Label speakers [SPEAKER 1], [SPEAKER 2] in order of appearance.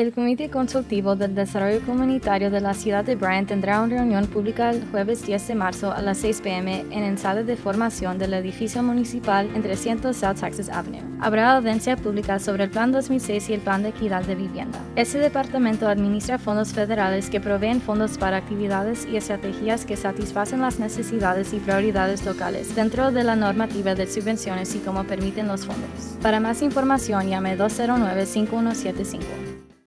[SPEAKER 1] El Comité Consultivo del Desarrollo Comunitario de la Ciudad de Bryan tendrá una reunión pública el jueves 10 de marzo a las 6 pm en el sala de formación del edificio municipal en 300 South Texas Avenue. Habrá audiencia pública sobre el Plan 2006 y el Plan de Equidad de Vivienda. Este departamento administra fondos federales que proveen fondos para actividades y estrategias que satisfacen las necesidades y prioridades locales dentro de la normativa de subvenciones y como permiten los fondos. Para más información llame 209 5175.